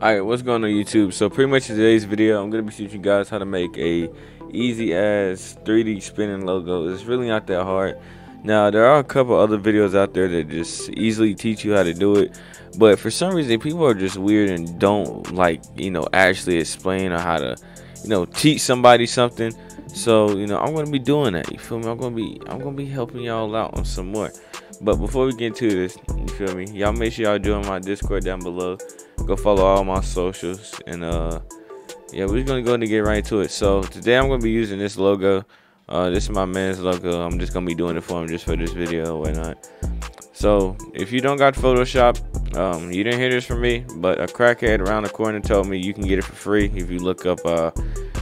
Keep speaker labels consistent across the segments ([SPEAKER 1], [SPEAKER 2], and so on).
[SPEAKER 1] Alright, what's going on YouTube? So pretty much in today's video, I'm going to be teaching you guys how to make a easy as 3D spinning logo. It's really not that hard. Now, there are a couple other videos out there that just easily teach you how to do it. But for some reason, people are just weird and don't like, you know, actually explain or how to, you know, teach somebody something. So, you know, I'm going to be doing that. You feel me? I'm going to be, I'm going to be helping y'all out on some more. But before we get into this, you feel me? Y'all make sure y'all join my Discord down below. Go follow all my socials. And uh yeah, we're gonna go ahead and get right into it. So today I'm gonna be using this logo. Uh this is my man's logo. I'm just gonna be doing it for him just for this video or whatnot. So if you don't got Photoshop, um, you didn't hear this from me, but a crackhead around the corner told me you can get it for free if you look up uh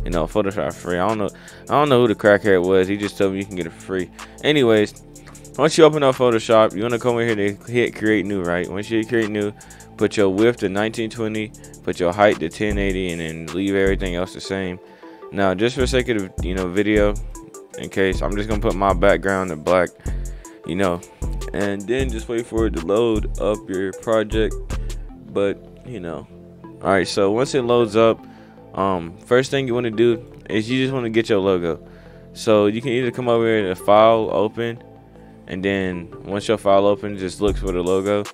[SPEAKER 1] you know Photoshop free. I don't know I don't know who the crackhead was. He just told me you can get it for free. Anyways, once you open up Photoshop, you want to come over here to hit create new, right? Once you hit create new, put your width to 1920, put your height to 1080, and then leave everything else the same. Now, just for sake of you know video, in case I'm just gonna put my background in black, you know, and then just wait for it to load up your project. But you know, all right. So once it loads up, um, first thing you want to do is you just want to get your logo. So you can either come over here to File, Open, and then once your file opens just look for the logo.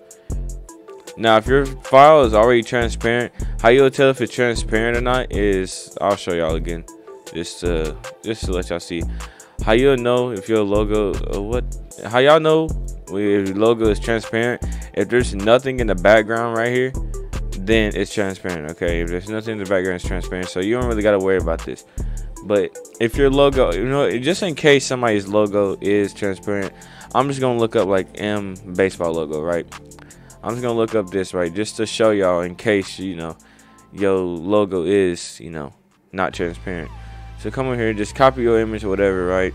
[SPEAKER 1] Now if your file is already transparent how you'll tell if it's transparent or not is i'll show y'all again just to just to let y'all see. How you'll know if your logo uh, what how y'all know if your logo is transparent? If there's nothing in the background right here then it's transparent okay? If there's nothing in the background it's transparent. So you don't really got to worry about this but if your logo you know just in case somebody's logo is transparent I'm just gonna look up like M baseball logo, right? I'm just gonna look up this right just to show y'all in case you know your logo is you know not transparent. So come over here, just copy your image or whatever, right?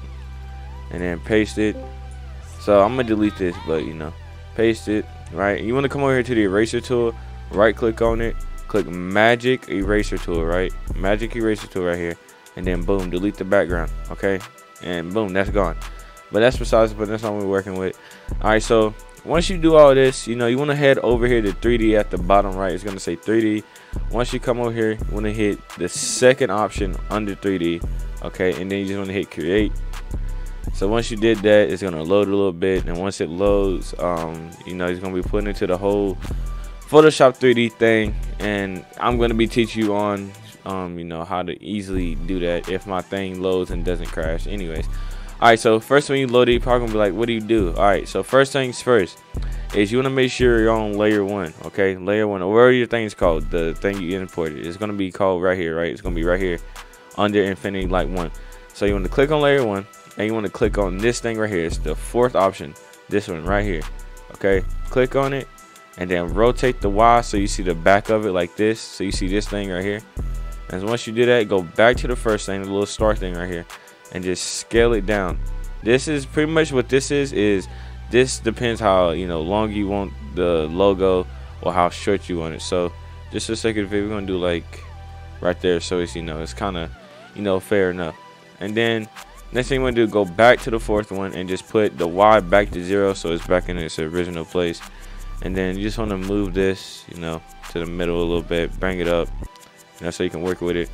[SPEAKER 1] And then paste it. So I'm gonna delete this, but you know, paste it, right? You wanna come over here to the eraser tool, right click on it, click magic eraser tool, right? Magic eraser tool right here, and then boom, delete the background, okay? And boom, that's gone. But that's besides but that's not what we're working with. Alright, so once you do all this, you know, you want to head over here to 3D at the bottom right. It's going to say 3D. Once you come over here, you want to hit the second option under 3D. Okay, and then you just want to hit create. So once you did that, it's going to load a little bit. And once it loads, um, you know, it's going to be put into the whole Photoshop 3D thing. And I'm going to be teaching you on, um, you know, how to easily do that if my thing loads and doesn't crash. Anyways, all right, so first when you load it, you're probably gonna be like, what do you do? All right, so first things first is you wanna make sure you're on layer one, okay? Layer one, where your thing's called, the thing you imported. It's gonna be called right here, right? It's gonna be right here under Infinity Light 1. So you wanna click on layer one and you wanna click on this thing right here. It's the fourth option, this one right here, okay? Click on it and then rotate the Y so you see the back of it like this. So you see this thing right here. And once you do that, go back to the first thing, the little star thing right here and just scale it down. This is pretty much what this is is this depends how you know long you want the logo or how short you want it. So just a second we're gonna do like right there so it's you know it's kind of you know fair enough. And then next thing we're gonna do go back to the fourth one and just put the Y back to zero so it's back in its original place. And then you just want to move this you know to the middle a little bit, bring it up, you know so you can work with it.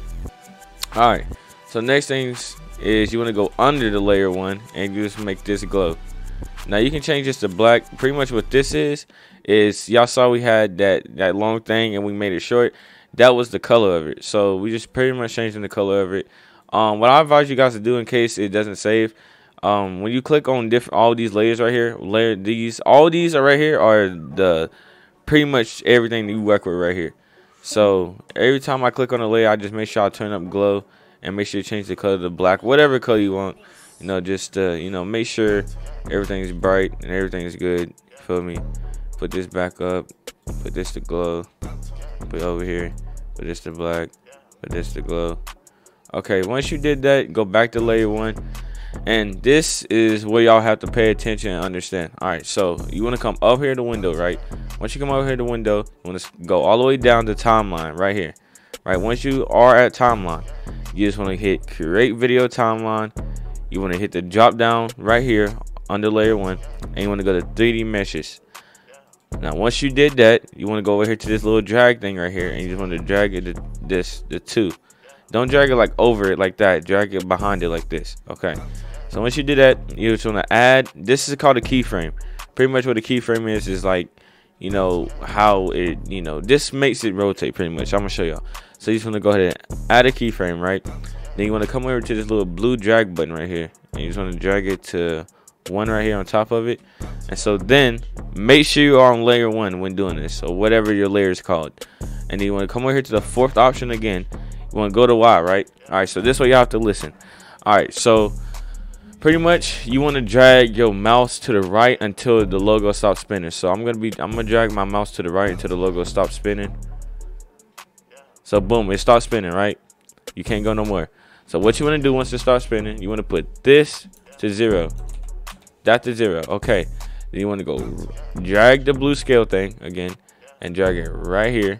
[SPEAKER 1] All right. So next things is you want to go under the layer one and you just make this glow. Now you can change this to black. Pretty much what this is is y'all saw we had that that long thing and we made it short. That was the color of it. So we just pretty much changing the color of it. Um, what I advise you guys to do in case it doesn't save, um, when you click on different all these layers right here, layer these all these are right here are the pretty much everything that you work with right here. So every time I click on a layer, I just make sure I turn up glow and make sure you change the color to black whatever color you want. You know just uh you know make sure everything's bright and everything's good. Feel me? Put this back up. Put this to glow. Put over here. Put this to black. Put this to glow. Okay once you did that go back to layer one. And this is where y'all have to pay attention and understand. All right so you want to come up here to window right once you come over here to window you want to go all the way down to timeline right here right once you are at timeline you just want to hit create video timeline you want to hit the drop down right here under layer one and you want to go to 3d meshes Now, once you did that, you want to go over here to this little drag thing right here, and you just want to drag it to this, the two. Don't drag it like over it like that. Drag it behind it like this. Okay. So once you do that, you just want to add. This is called a keyframe. Pretty much what a keyframe is is like, you know how it, you know, this makes it rotate pretty much. I'm gonna show y'all. So you just want to go ahead and add a keyframe, right? Then you want to come over to this little blue drag button right here, and you just want to drag it to one right here on top of it. And so then make sure you are on layer one when doing this, or whatever your layer is called. And then you want to come over here to the fourth option again. You want to go to Y, right? All right, so this way you have to listen. All right, so pretty much you want to drag your mouse to the right until the logo stops spinning. So I'm gonna be I'm gonna drag my mouse to the right until the logo stops spinning. So boom, it starts spinning, right? You can't go no more. So what you want to do once it starts spinning, you want to put this to zero. That to zero. Okay. Then you want to go drag the blue scale thing again and drag it right here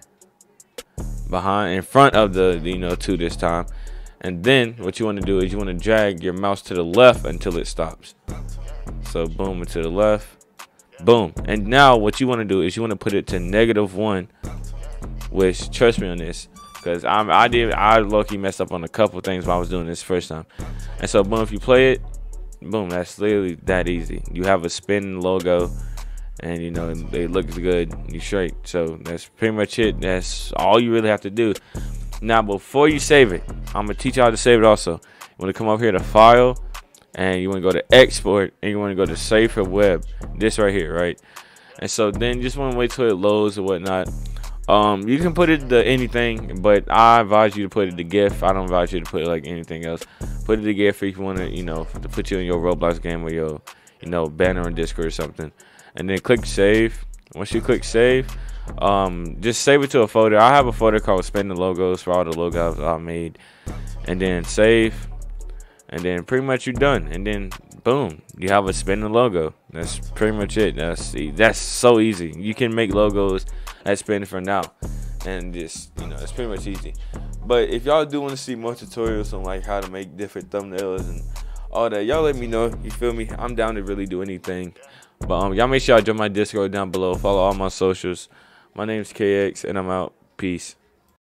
[SPEAKER 1] behind in front of the you know two this time. And then what you want to do is you want to drag your mouse to the left until it stops. So boom to the left. Boom. And now what you want to do is you want to put it to negative one. Which trust me on this. Because I'm I did I lucky messed up on a couple things while I was doing this first time. And so boom, if you play it, boom, that's literally that easy. You have a spin logo and you know it looks good you straight so that's pretty much it that's all you really have to do now before you save it i'm gonna teach you how to save it also you want to come up here to file and you want to go to export and you want to go to save for web this right here right and so then just want to wait till it loads or whatnot um, you can put it to anything, but I advise you to put it to GIF. I don't advise you to put it like anything else. Put it to GIF if you want to, you know, to put you in your Roblox game or your, you know, banner on Discord or something. And then click save. Once you click save, um, just save it to a folder. I have a folder called spending logos for all the logos I made. And then save. And then pretty much you're done. And then boom, you have a spinning logo. That's pretty much it. That's that's so easy. You can make logos at spinning for now, and just you know, it's pretty much easy. But if y'all do want to see more tutorials on like how to make different thumbnails and all that, y'all let me know. You feel me? I'm down to really do anything. But um, y'all make sure y'all join my Discord down below. Follow all my socials. My name's KX, and I'm out. Peace.